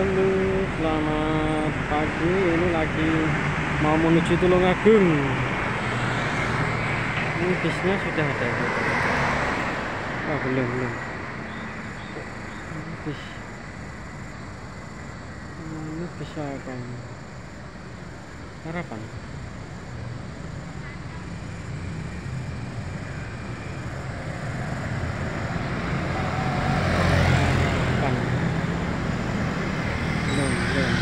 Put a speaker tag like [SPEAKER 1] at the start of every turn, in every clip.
[SPEAKER 1] Halo, selamat pagi. Ini lagi mau menuju Tulungagung. Ini bisnya sudah ada. Oh, belum, belum. Bis. Ini bis apa ini? Harapan. Belum, belum.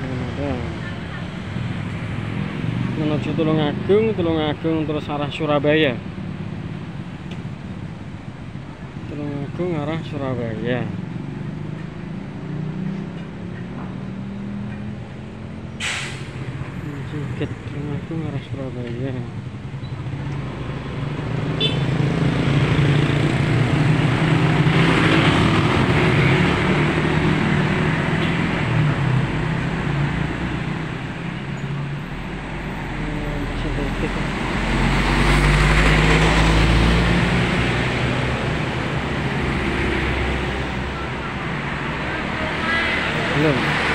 [SPEAKER 1] Belum ada. Menuju Tulungagung, Tulungagung terus arah Surabaya. Tulungagung arah Surabaya. Jeket Tulungagung arah Surabaya. Não.